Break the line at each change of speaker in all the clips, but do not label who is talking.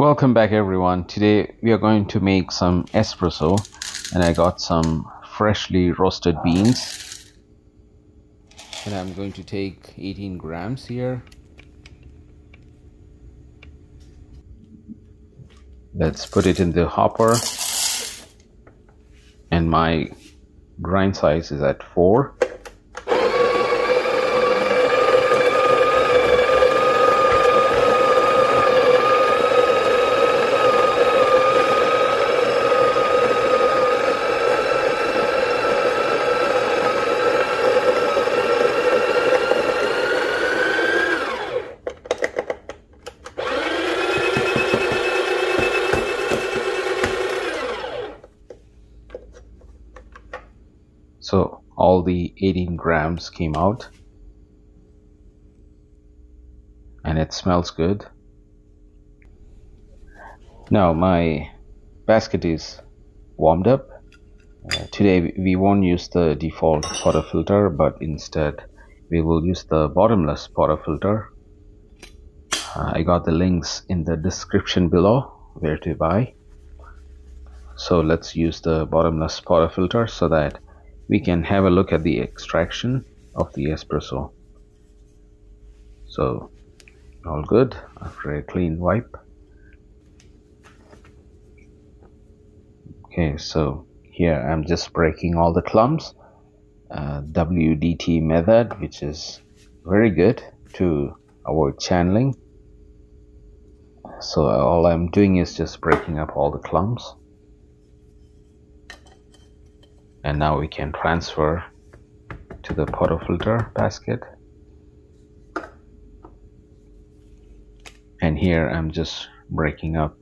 Welcome back everyone. Today we are going to make some espresso and I got some freshly roasted beans and I'm going to take 18 grams here. Let's put it in the hopper and my grind size is at 4 so all the 18 grams came out. And it smells good. Now my basket is warmed up. Uh, today we won't use the default portafilter but instead we will use the bottomless portafilter uh, I got the links in the description below where to buy. So let's use the bottomless portafilter so that we can have a look at the extraction of the espresso. So all good. After a clean wipe. Okay so here I'm just breaking all the clumps. Uh, WDT method which is very good to avoid channeling. So all I'm doing is just breaking up all the clumps and now we can transfer to the portafilter basket. And here I'm just breaking up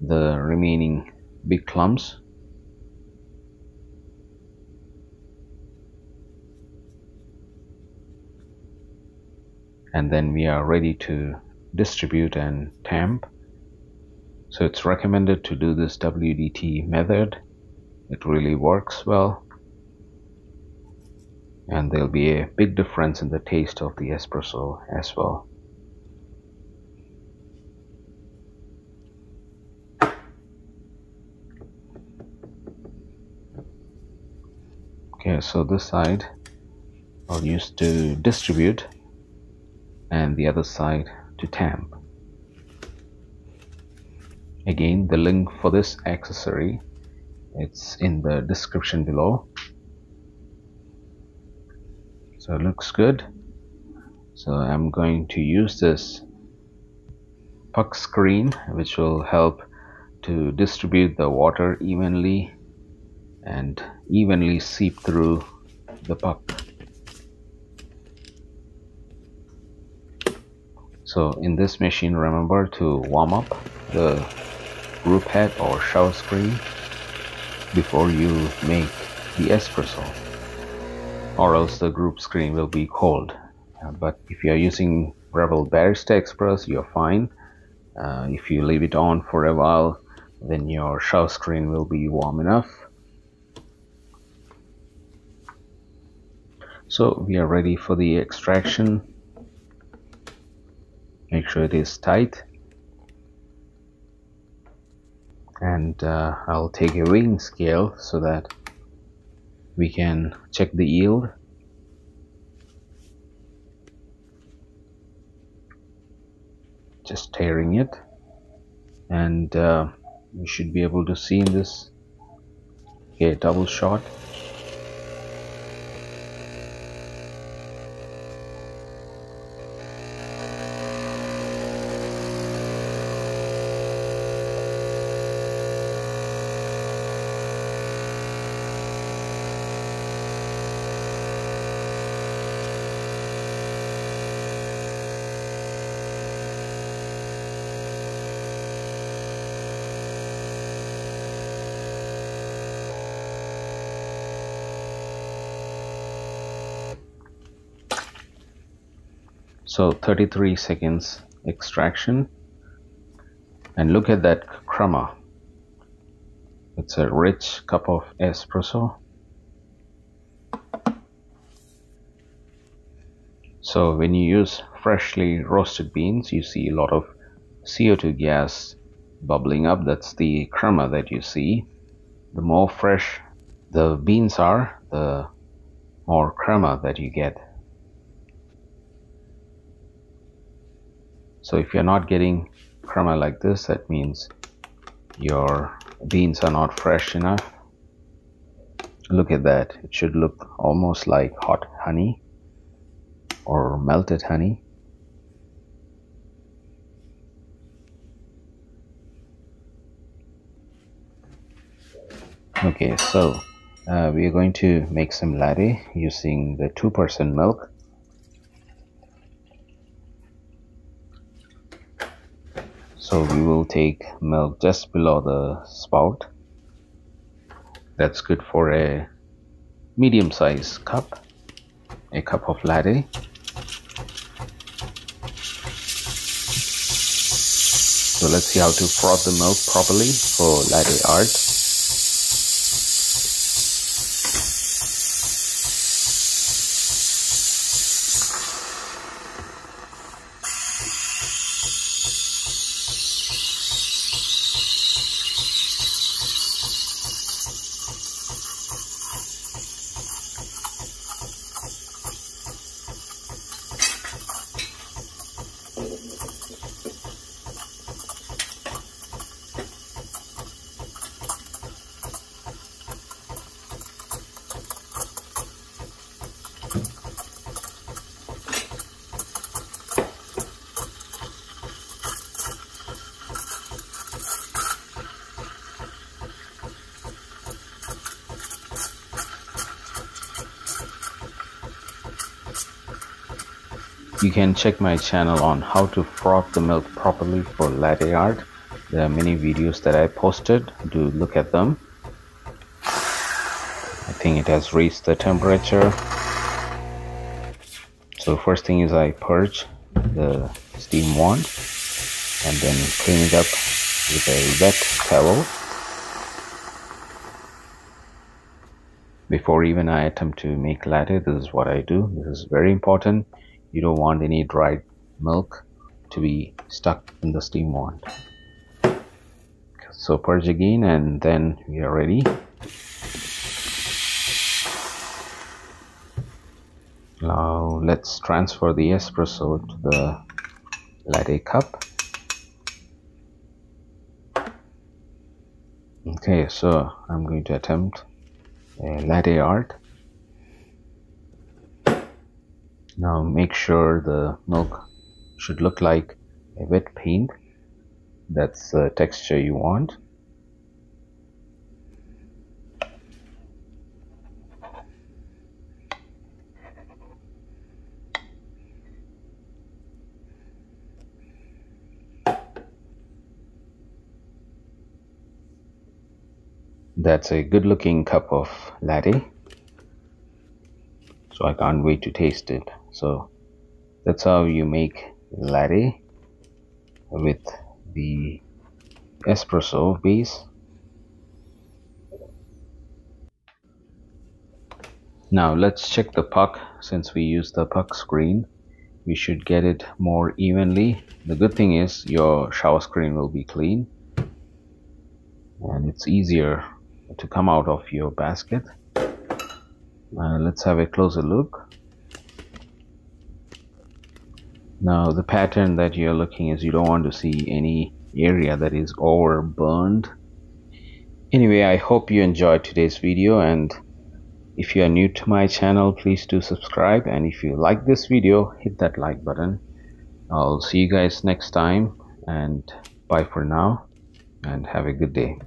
the remaining big clumps. And then we are ready to distribute and tamp. So it's recommended to do this WDT method it really works well. And there'll be a big difference in the taste of the espresso as well. Okay so this side I'll use to distribute and the other side to tamp. Again the link for this accessory it's in the description below. So it looks good. So I'm going to use this puck screen which will help to distribute the water evenly and evenly seep through the puck. So in this machine remember to warm up the group head or shower screen before you make the espresso. Or else the group screen will be cold. Uh, but if you are using Breville Barista Express you're fine. Uh, if you leave it on for a while then your shower screen will be warm enough. So we are ready for the extraction. Make sure it is tight and uh, I'll take a weighing scale so that we can check the yield. Just taring it. And uh, you should be able to see in this okay double shot so 33 seconds extraction. And look at that crema it's a rich cup of espresso. So when you use freshly roasted beans you see a lot of CO2 gas bubbling up. That's the crema that you see. The more fresh the beans are the more crema that you get so if you're not getting crema like this that means your beans are not fresh enough. Look at that. It should look almost like hot honey or melted honey. Okay so uh, we are going to make some latte using the 2% milk so we will take milk just below the spout. That's good for a medium sized cup a cup of latte. So let's see how to froth the milk properly for latte art You can check my channel on how to froth the milk properly for latte art. There are many videos that I posted. Do look at them. I think it has reached the temperature. So first thing is I purge the steam wand and then clean it up with a wet towel. Before even I attempt to make latte, this is what I do. This is very important you don't want any dried milk to be stuck in the steam wand. So purge again and then we are ready. Now let's transfer the espresso to the latte cup. Okay so I'm going to attempt a latte art now make sure the milk should look like a wet paint. That's the texture you want. That's a good looking cup of latte. So I can't wait to taste it so that's how you make latte with the espresso base. Now let's check the puck. Since we use the puck screen we should get it more evenly. The good thing is your shower screen will be clean and it's easier to come out of your basket. Uh, let's have a closer look now the pattern that you're looking is you don't want to see any area that is over burned anyway I hope you enjoyed today's video and if you are new to my channel please do subscribe and if you like this video hit that like button. I'll see you guys next time and bye for now and have a good day